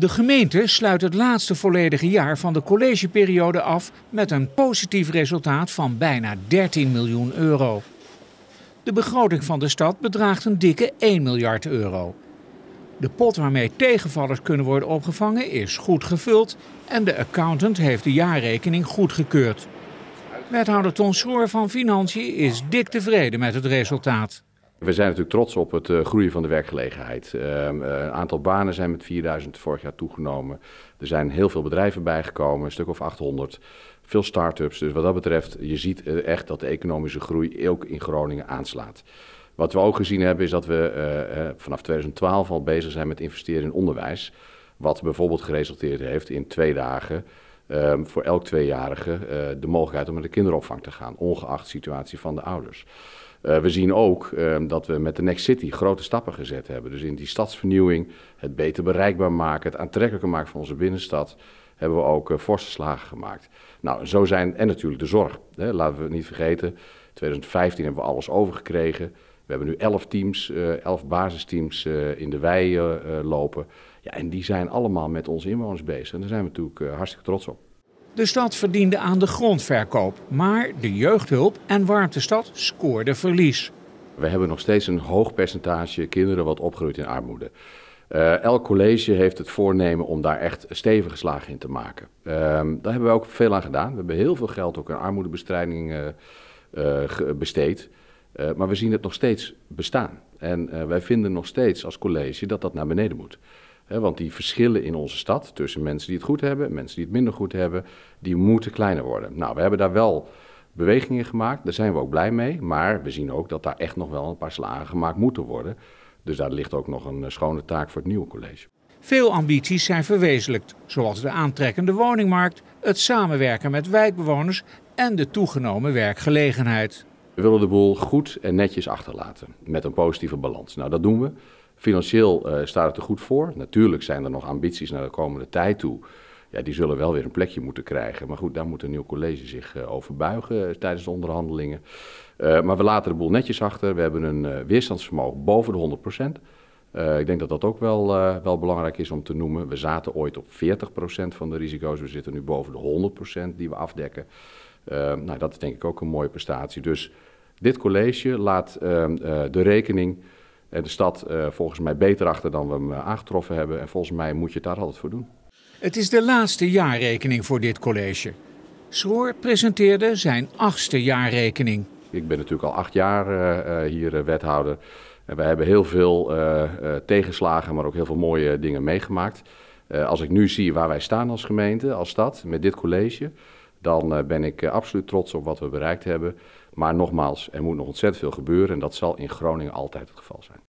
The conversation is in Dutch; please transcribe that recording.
De gemeente sluit het laatste volledige jaar van de collegeperiode af met een positief resultaat van bijna 13 miljoen euro. De begroting van de stad bedraagt een dikke 1 miljard euro. De pot waarmee tegenvallers kunnen worden opgevangen is goed gevuld en de accountant heeft de jaarrekening goedgekeurd. Wethouder Ton Schoor van Financiën is dik tevreden met het resultaat. We zijn natuurlijk trots op het uh, groeien van de werkgelegenheid. Uh, een aantal banen zijn met 4000 vorig jaar toegenomen. Er zijn heel veel bedrijven bijgekomen, een stuk of 800. Veel start-ups. Dus wat dat betreft, je ziet echt dat de economische groei ook in Groningen aanslaat. Wat we ook gezien hebben is dat we vanaf 2012 al bezig zijn met investeren in onderwijs. Wat bijvoorbeeld geresulteerd heeft in twee dagen um, voor elk tweejarige uh, de mogelijkheid om naar de kinderopvang te gaan, ongeacht de situatie van de ouders. Uh, we zien ook um, dat we met de Next City grote stappen gezet hebben. Dus in die stadsvernieuwing, het beter bereikbaar maken, het aantrekkelijker maken van onze binnenstad, hebben we ook uh, forse slagen gemaakt. Nou, zo zijn, en natuurlijk de zorg. Hè, laten we niet vergeten, 2015 hebben we alles overgekregen. We hebben nu elf teams, elf basisteams in de wei lopen. Ja, en die zijn allemaal met onze inwoners bezig. En daar zijn we natuurlijk hartstikke trots op. De stad verdiende aan de grondverkoop, maar de jeugdhulp en Warmtestad scoorden verlies. We hebben nog steeds een hoog percentage kinderen wat opgroeit in armoede. Uh, elk college heeft het voornemen om daar echt stevige slagen in te maken. Uh, daar hebben we ook veel aan gedaan. We hebben heel veel geld ook aan armoedebestrijding uh, besteed. maar we zien het nog steeds bestaan. En wij vinden nog steeds als college dat dat naar beneden moet. Want die verschillen in onze stad tussen mensen die het goed hebben en mensen die het minder goed hebben, die moeten kleiner worden. Nou, we hebben daar wel bewegingen gemaakt, daar zijn we ook blij mee. Maar we zien ook dat daar echt nog wel een paar slagen gemaakt moeten worden. Dus daar ligt ook nog een schone taak voor het nieuwe college. Veel ambities zijn verwezenlijkt, zoals de aantrekkende woningmarkt, het samenwerken met wijkbewoners en de toegenomen werkgelegenheid. We willen de boel goed en netjes achterlaten, met een positieve balans. Nou, dat doen we. Financieel uh, staat het er goed voor. Natuurlijk zijn er nog ambities naar de komende tijd toe. Ja, die zullen wel weer een plekje moeten krijgen. Maar goed, daar moet een nieuw college zich uh, over buigen uh, tijdens de onderhandelingen. maar we laten de boel netjes achter. We hebben een weerstandsvermogen boven de 100 procent. ik denk dat dat ook wel, wel belangrijk is om te noemen. We zaten ooit op 40 procent van de risico's. We zitten nu boven de 100 procent die we afdekken. nou, dat is denk ik ook een mooie prestatie. Dus dit college laat ehm, de rekening de stad uh, volgens mij beter achter dan we hem uh, aangetroffen hebben. En volgens mij moet je het daar altijd voor doen. Het is de laatste jaarrekening voor dit college. Schroor presenteerde zijn achtste jaarrekening. Ik ben natuurlijk al acht jaar uh, hier wethouder. En wij hebben heel veel tegenslagen, maar ook heel veel mooie dingen meegemaakt. als ik nu zie waar wij staan als gemeente, als stad, met dit college, dan ben ik absoluut trots op wat we bereikt hebben. Maar nogmaals, er moet nog ontzettend veel gebeuren en dat zal in Groningen altijd het geval zijn.